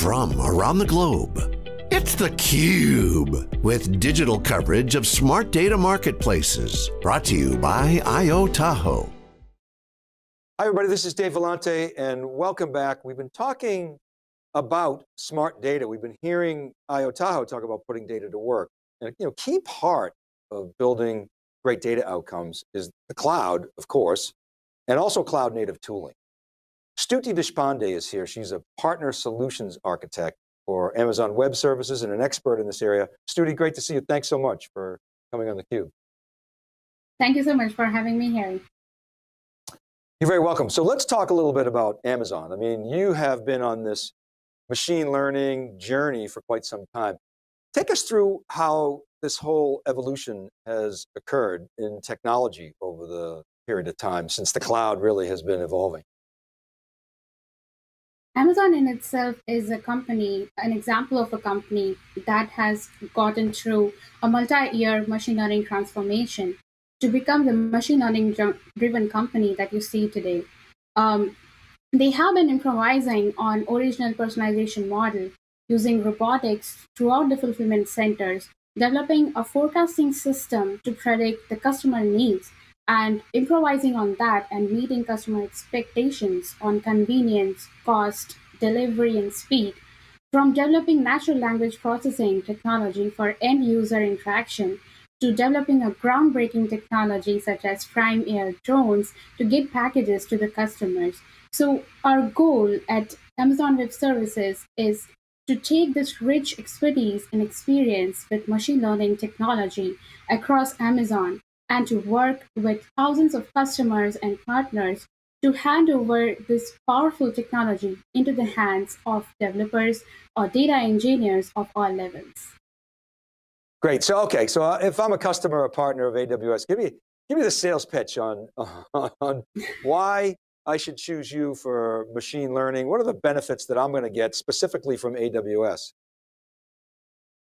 from around the globe. It's theCUBE, with digital coverage of smart data marketplaces. Brought to you by IO Tahoe. Hi everybody, this is Dave Vellante and welcome back. We've been talking about smart data. We've been hearing IO Tahoe talk about putting data to work. And you know, key part of building great data outcomes is the cloud, of course, and also cloud native tooling. Stuti Deshpande is here. She's a partner solutions architect for Amazon Web Services and an expert in this area. Stuti, great to see you. Thanks so much for coming on theCUBE. Thank you so much for having me here. You're very welcome. So let's talk a little bit about Amazon. I mean, you have been on this machine learning journey for quite some time. Take us through how this whole evolution has occurred in technology over the period of time since the cloud really has been evolving. Amazon in itself is a company, an example of a company that has gotten through a multi-year machine learning transformation to become the machine learning driven company that you see today. Um, they have been improvising on original personalization model using robotics throughout the fulfillment centers, developing a forecasting system to predict the customer needs and improvising on that and meeting customer expectations on convenience, cost, delivery, and speed. From developing natural language processing technology for end user interaction to developing a groundbreaking technology such as Prime Air drones to get packages to the customers. So, our goal at Amazon Web Services is to take this rich expertise and experience with machine learning technology across Amazon and to work with thousands of customers and partners to hand over this powerful technology into the hands of developers or data engineers of all levels. Great, so okay, so uh, if I'm a customer or partner of AWS, give me, give me the sales pitch on, on why I should choose you for machine learning. What are the benefits that I'm going to get specifically from AWS?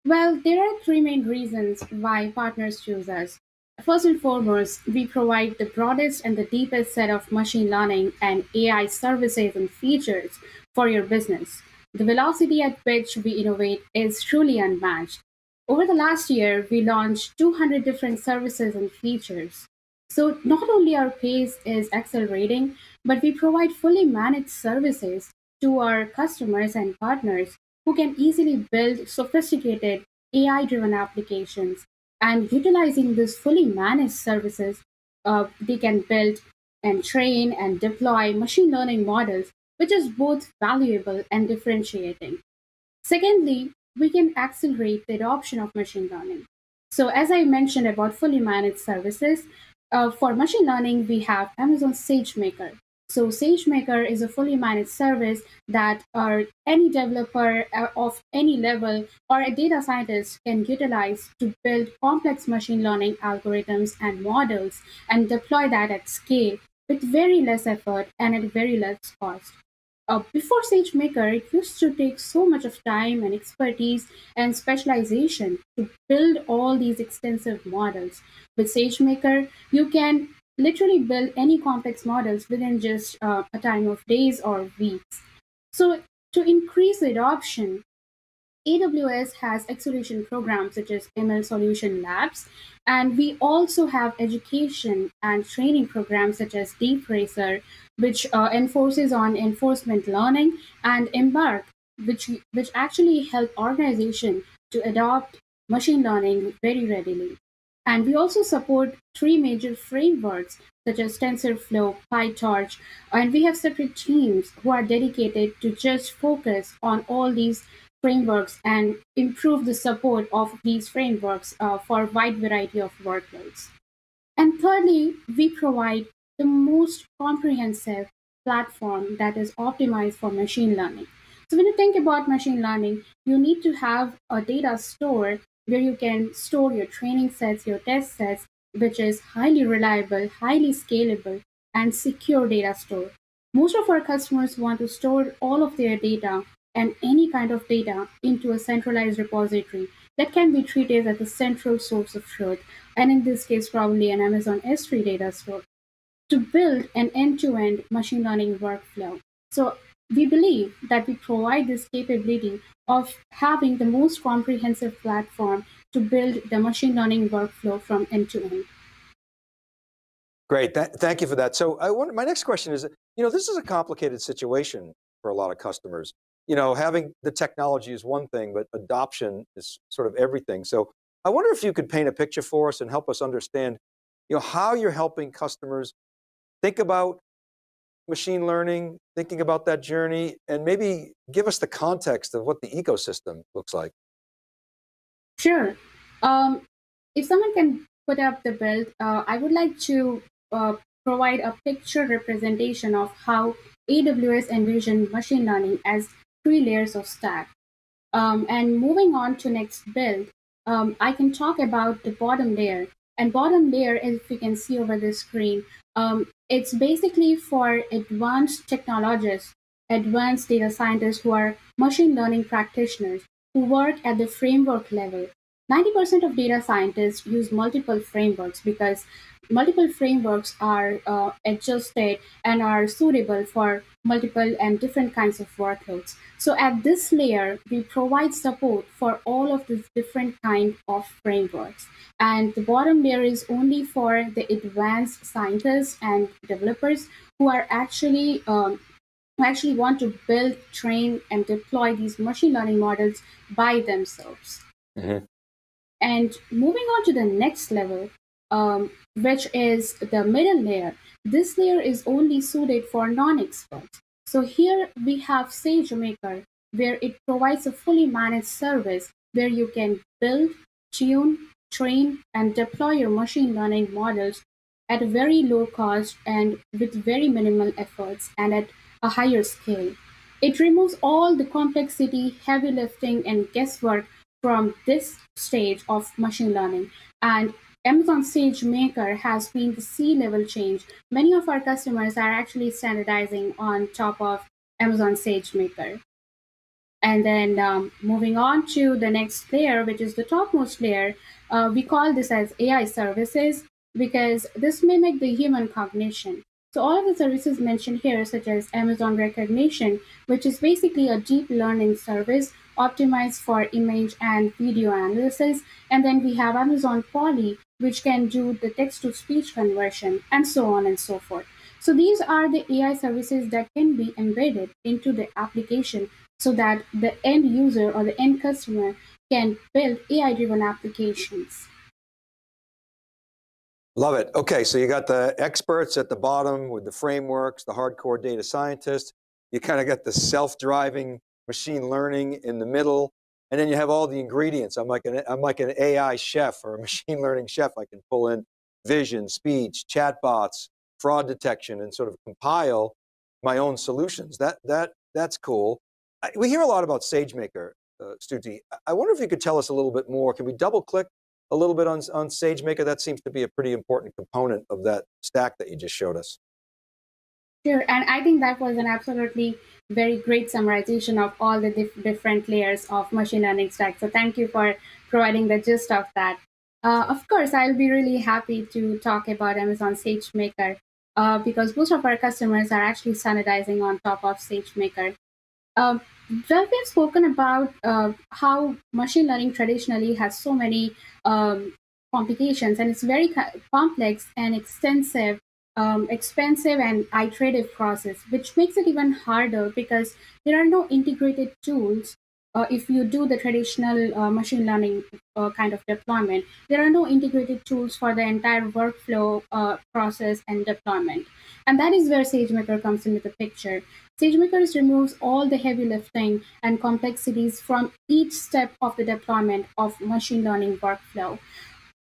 Well, there are three main reasons why partners choose us. First and foremost, we provide the broadest and the deepest set of machine learning and AI services and features for your business. The velocity at which we innovate is truly unmatched. Over the last year, we launched 200 different services and features. So not only our pace is accelerating, but we provide fully managed services to our customers and partners who can easily build sophisticated AI-driven applications and utilizing these fully managed services, uh, they can build and train and deploy machine learning models, which is both valuable and differentiating. Secondly, we can accelerate the adoption of machine learning. So as I mentioned about fully managed services, uh, for machine learning, we have Amazon SageMaker, so SageMaker is a fully managed service that uh, any developer uh, of any level or a data scientist can utilize to build complex machine learning algorithms and models and deploy that at scale with very less effort and at very less cost. Uh, before SageMaker, it used to take so much of time and expertise and specialization to build all these extensive models. With SageMaker, you can literally build any complex models within just uh, a time of days or weeks. So to increase adoption, AWS has acceleration programs such as ML Solution Labs, and we also have education and training programs such as DeepRacer, which uh, enforces on enforcement learning, and Embark, which which actually help organizations to adopt machine learning very readily. And we also support three major frameworks such as TensorFlow, PyTorch, and we have separate teams who are dedicated to just focus on all these frameworks and improve the support of these frameworks uh, for a wide variety of workloads. And thirdly, we provide the most comprehensive platform that is optimized for machine learning. So when you think about machine learning, you need to have a data store where you can store your training sets, your test sets, which is highly reliable, highly scalable, and secure data store. Most of our customers want to store all of their data and any kind of data into a centralized repository that can be treated as a central source of truth, and in this case, probably an Amazon S3 data store, to build an end to end machine learning workflow. So we believe that we provide this capability of having the most comprehensive platform to build the machine learning workflow from end to end. Great, Th thank you for that. So I want, my next question is, you know, this is a complicated situation for a lot of customers. You know, having the technology is one thing, but adoption is sort of everything. So I wonder if you could paint a picture for us and help us understand, you know, how you're helping customers think about machine learning, thinking about that journey, and maybe give us the context of what the ecosystem looks like. Sure. Um, if someone can put up the build, uh, I would like to uh, provide a picture representation of how AWS envisioned machine learning as three layers of stack. Um, and moving on to next build, um, I can talk about the bottom layer. And bottom layer, if you can see over the screen, um, it's basically for advanced technologists, advanced data scientists who are machine learning practitioners who work at the framework level. 90% of data scientists use multiple frameworks because multiple frameworks are uh, adjusted and are suitable for multiple and different kinds of workloads. So at this layer, we provide support for all of these different kind of frameworks. And the bottom layer is only for the advanced scientists and developers who are actually um, who actually want to build, train, and deploy these machine learning models by themselves. Mm-hmm. And moving on to the next level, um, which is the middle layer. This layer is only suited for non-experts. So here we have SageMaker, where it provides a fully managed service where you can build, tune, train, and deploy your machine learning models at a very low cost and with very minimal efforts and at a higher scale. It removes all the complexity, heavy lifting, and guesswork from this stage of machine learning and Amazon SageMaker has been the C-level change. Many of our customers are actually standardizing on top of Amazon SageMaker. And then um, moving on to the next layer, which is the topmost layer, uh, we call this as AI services because this mimic the human cognition. So all of the services mentioned here, such as Amazon Rekognition, which is basically a deep learning service optimized for image and video analysis. And then we have Amazon Polly, which can do the text to speech conversion, and so on and so forth. So these are the AI services that can be embedded into the application so that the end user or the end customer can build AI driven applications. Love it. Okay, so you got the experts at the bottom with the frameworks, the hardcore data scientists. You kind of got the self-driving machine learning in the middle. And then you have all the ingredients. I'm like an, I'm like an AI chef or a machine learning chef. I can pull in vision, speech, chatbots, fraud detection, and sort of compile my own solutions. That, that, that's cool. I, we hear a lot about SageMaker, uh, Stuti. I wonder if you could tell us a little bit more. Can we double click a little bit on, on SageMaker? That seems to be a pretty important component of that stack that you just showed us. Sure, and I think that was an absolutely very great summarization of all the dif- different layers of machine learning stack. So thank you for providing the gist of that. Uh, of course, I'll be really happy to talk about Amazon SageMaker uh, because most of our customers are actually standardizing on top of SageMaker. Uh, well, we've spoken about uh, how machine learning traditionally has so many um, complications and it's very complex and extensive um, expensive and iterative process, which makes it even harder because there are no integrated tools. Uh, if you do the traditional uh, machine learning uh, kind of deployment, there are no integrated tools for the entire workflow uh, process and deployment. And that is where SageMaker comes into the picture. SageMaker removes all the heavy lifting and complexities from each step of the deployment of machine learning workflow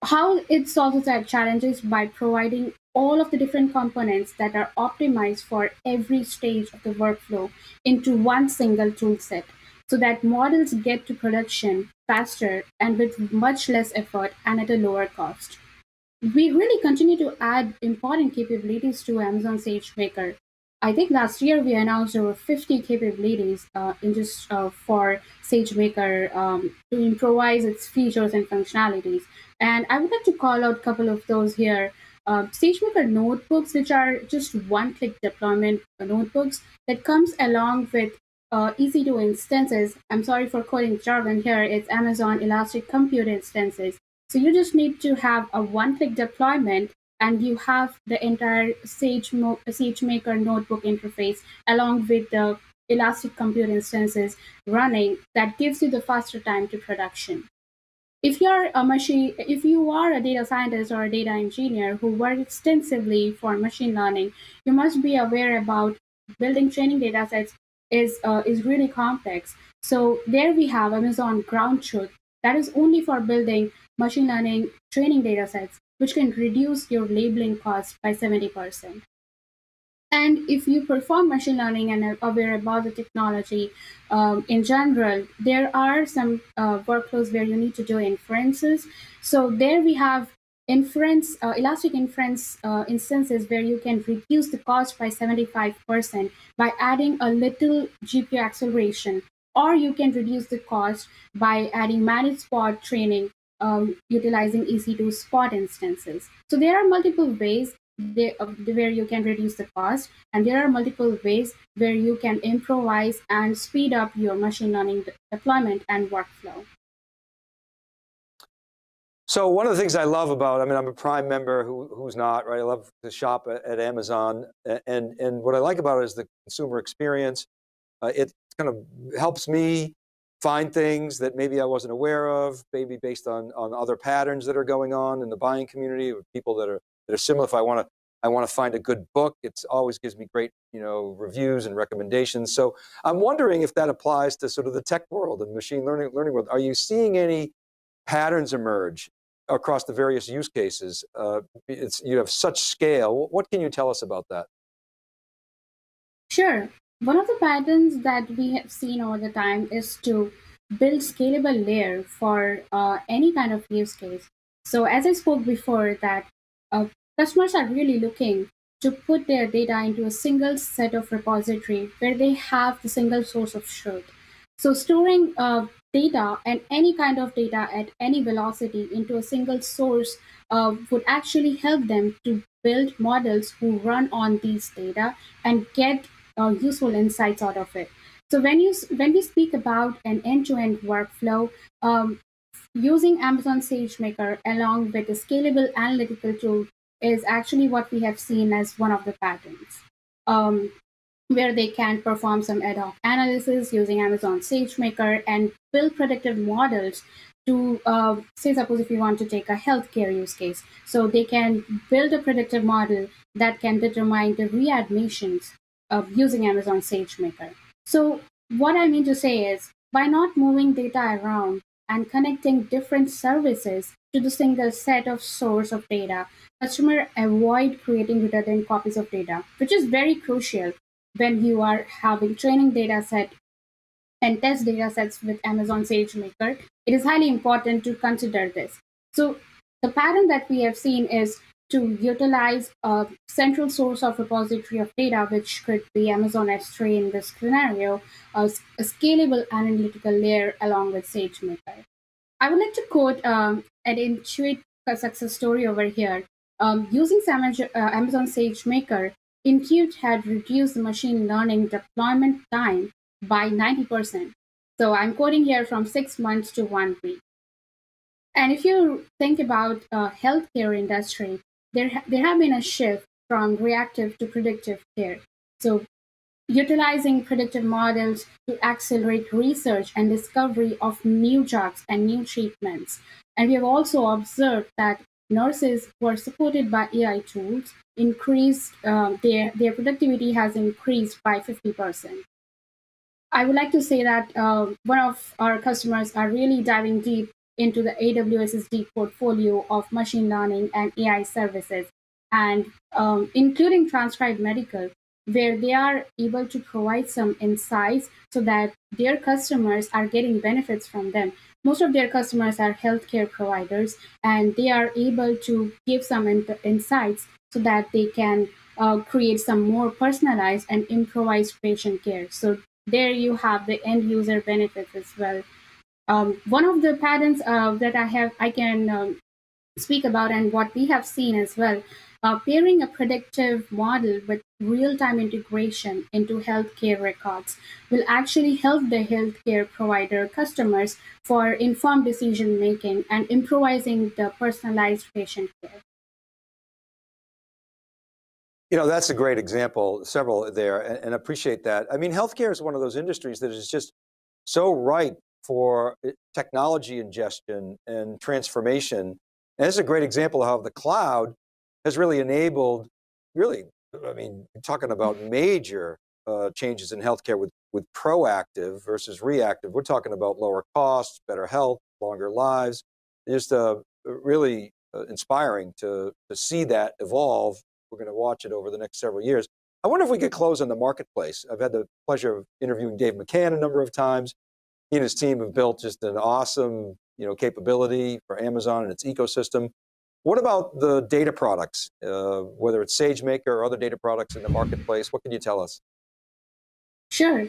how it solves that challenge is by providing all of the different components that are optimized for every stage of the workflow into one single toolset so that models get to production faster and with much less effort and at a lower cost. We really continue to add important capabilities to Amazon SageMaker. I think last year we announced over 50 capabilities uh, in just uh, for SageMaker um, to improvise its features and functionalities. And I would like to call out a couple of those here SageMaker notebooks, which are just one-click deployment notebooks that comes along with uh, EC2 instances. I'm sorry for quoting jargon here. It's Amazon Elastic Compute instances. So you just need to have a one-click deployment and you have the entire Sage SageMaker notebook interface along with the Elastic Compute instances running that gives you the faster time to production. If you're a machine, if you are a data scientist or a data engineer who work extensively for machine learning, you must be aware about building training data sets is uh, is really complex. So there we have Amazon Ground Truth that is only for building machine learning training data sets, which can reduce your labeling cost by 70%. And if you perform machine learning and are aware about the technology um, in general, there are some uh, workflows where you need to do inferences. So there we have inference, uh, elastic inference uh, instances where you can reduce the cost by 75% by adding a little GPU acceleration, or you can reduce the cost by adding managed spot training um, utilizing EC2 spot instances. So there are multiple ways they, uh, where you can reduce the cost, and there are multiple ways where you can improvise and speed up your machine learning deployment and workflow. So one of the things I love about, I mean, I'm a Prime member who, who's not, right? I love to shop at, at Amazon. And, and what I like about it is the consumer experience. Uh, it kind of helps me find things that maybe I wasn't aware of, maybe based on, on other patterns that are going on in the buying community people that are, that are similar. If I want to I want to find a good book, it always gives me great you know, reviews and recommendations. So I'm wondering if that applies to sort of the tech world and machine learning, learning world. Are you seeing any patterns emerge across the various use cases? Uh, you have such scale. What can you tell us about that? Sure. One of the patterns that we have seen over the time is to build scalable layer for uh, any kind of use case. So as I spoke before that uh, customers are really looking to put their data into a single set of repository where they have the single source of truth. So storing uh, data and any kind of data at any velocity into a single source uh, would actually help them to build models who run on these data and get uh, useful insights out of it. So when you when we speak about an end-to-end workflow, um, using Amazon SageMaker along with a scalable analytical tool is actually what we have seen as one of the patterns, um, where they can perform some ad hoc analysis using Amazon SageMaker and build predictive models to uh, say suppose if you want to take a healthcare use case so they can build a predictive model that can determine the readmissions of using Amazon SageMaker. So what I mean to say is by not moving data around and connecting different services to the single set of source of data, customer avoid creating redundant copies of data, which is very crucial when you are having training data set and test data sets with Amazon SageMaker. It is highly important to consider this. So the pattern that we have seen is to utilize a central source of repository of data, which could be Amazon S3 in this scenario, a, a scalable analytical layer along with SageMaker. I would like to quote um, an Intuit success story over here. Um, using uh, Amazon SageMaker, Intuit had reduced the machine learning deployment time by 90%. So I'm quoting here from six months to one week. And if you think about uh, healthcare industry, there, ha- there have been a shift from reactive to predictive care. So, utilizing predictive models to accelerate research and discovery of new drugs and new treatments. And we have also observed that nurses who are supported by AI tools increased uh, their their productivity has increased by 50%. I would like to say that uh, one of our customers are really diving deep into the AWS's deep portfolio of machine learning and AI services, and um, including Transcribe Medical, where they are able to provide some insights so that their customers are getting benefits from them. Most of their customers are healthcare providers, and they are able to give some in- insights so that they can uh, create some more personalized and improvised patient care. So there you have the end user benefits as well. Um, one of the patterns uh, that I have, I can um, speak about, and what we have seen as well, pairing a predictive model with real-time integration into healthcare records will actually help the healthcare provider customers for informed decision making and improvising the personalized patient care. You know, that's a great example, several there, and, and appreciate that. I mean, healthcare is one of those industries that is just so ripe for eh, technology ingestion and transformation. And is a great example of how the cloud has really enabled, really, I mean, talking about major uh, changes in healthcare with, with proactive versus reactive. We're talking about lower costs, better health, longer lives. Just uh, really uh, inspiring to, to see that evolve we're going to watch it over the next several years. I wonder if we could close on the marketplace. I've had the pleasure of interviewing Dave McCann a number of times. He and his team have built just an awesome you know, capability for Amazon and its ecosystem. What about the data products, uh, whether it's SageMaker or other data products in the marketplace? What can you tell us? Sure.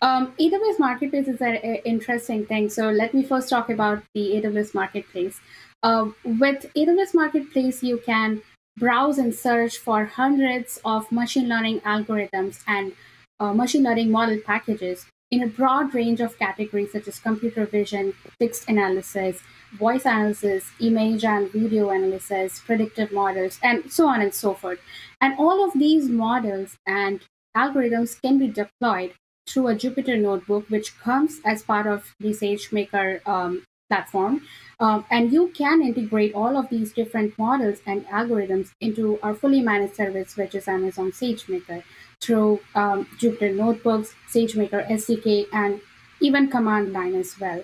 Um, AWS Marketplace is an interesting thing. So let me first talk about the AWS Marketplace. Uh, with AWS Marketplace, you can browse and search for hundreds of machine learning algorithms and uh, machine learning model packages in a broad range of categories such as computer vision, text analysis, voice analysis, image and video analysis, predictive models, and so on and so forth. And all of these models and algorithms can be deployed through a Jupyter notebook, which comes as part of the SageMaker um, platform. Um, and you can integrate all of these different models and algorithms into our fully managed service, which is Amazon SageMaker, through um, Jupyter Notebooks, SageMaker SDK, and even command line as well.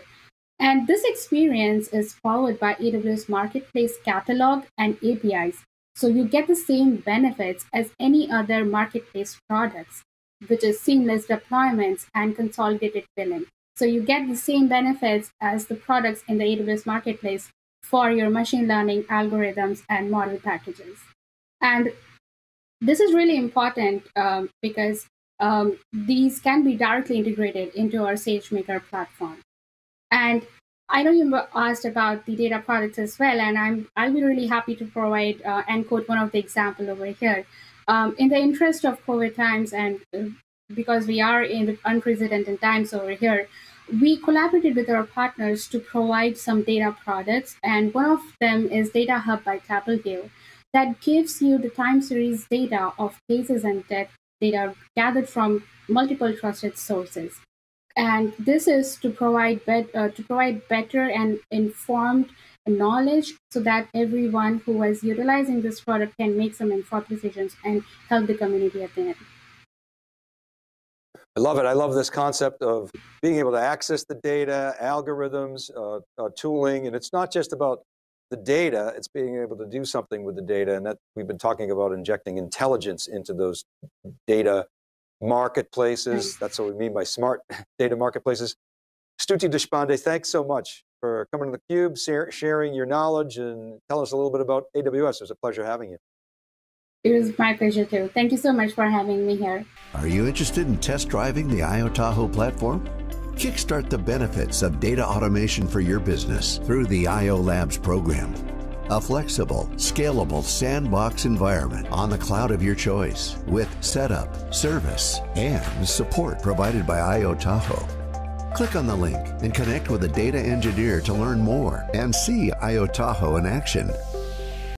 And this experience is powered by AWS Marketplace Catalog and APIs. So you get the same benefits as any other marketplace products, which is seamless deployments and consolidated billing. So you get the same benefits as the products in the AWS Marketplace for your machine learning algorithms and model packages. And this is really important um, because um, these can be directly integrated into our SageMaker platform. And I know you asked about the data products as well, and I'm I'll be really happy to provide uh, and quote one of the example over here. Um, in the interest of COVID times, and uh, because we are in unprecedented times over here, we collaborated with our partners to provide some data products, and one of them is Data Hub by Tableau that gives you the time series data of cases and death data gathered from multiple trusted sources. And this is to provide bet- uh, to provide better and informed knowledge so that everyone who is utilizing this product can make some informed decisions and help the community at the end. I love it. I love this concept of being able to access the data, algorithms, uh, uh, tooling, and it's not just about the data, it's being able to do something with the data, and that we've been talking about injecting intelligence into those data marketplaces. That's what we mean by smart data marketplaces. Stuti Deshpande, thanks so much for coming to theCUBE, sharing your knowledge, and tell us a little bit about AWS. It was a pleasure having you. It was my pleasure too. Thank you so much for having me here. Are you interested in test driving the IO Tahoe platform? Kickstart the benefits of data automation for your business through the IO Labs program. A flexible, scalable sandbox environment on the cloud of your choice with setup, service, and support provided by IO Tahoe. Click on the link and connect with a data engineer to learn more and see IO Tahoe in action.